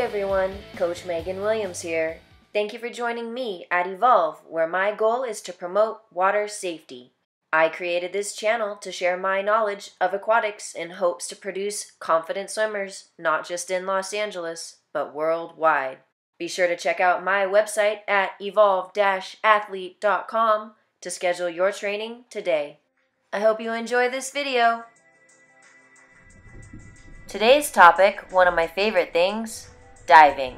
Everyone, Coach Megan Williams here. Thank you for joining me at Evolve, where my goal is to promote water safety. I created this channel to share my knowledge of aquatics in hopes to produce confident swimmers, not just in Los Angeles, but worldwide. Be sure to check out my website at evolve-athlete.com to schedule your training today. I hope you enjoy this video. Today's topic, one of my favorite things, diving.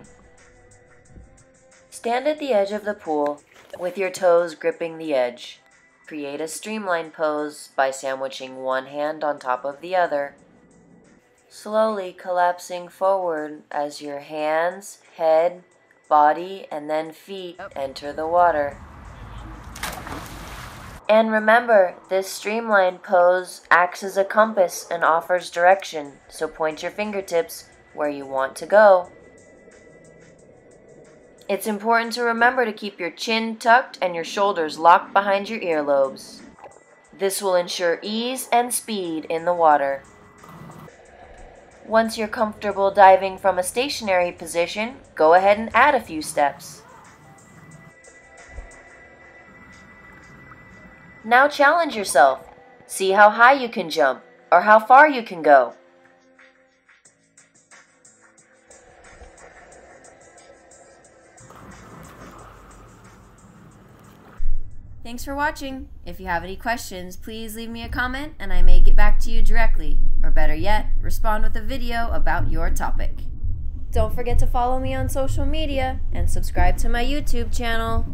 Stand at the edge of the pool with your toes gripping the edge. Create a streamline pose by sandwiching one hand on top of the other. Slowly collapsing forward as your hands, head, body, and then feet enter the water. And remember, this streamlined pose acts as a compass and offers direction, so point your fingertips where you want to go. It's important to remember to keep your chin tucked and your shoulders locked behind your earlobes. This will ensure ease and speed in the water. Once you're comfortable diving from a stationary position, go ahead and add a few steps. Now challenge yourself. See how high you can jump or how far you can go. Thanks for watching. If you have any questions, please leave me a comment and I may get back to you directly, or better yet, respond with a video about your topic. Don't forget to follow me on social media and subscribe to my YouTube channel.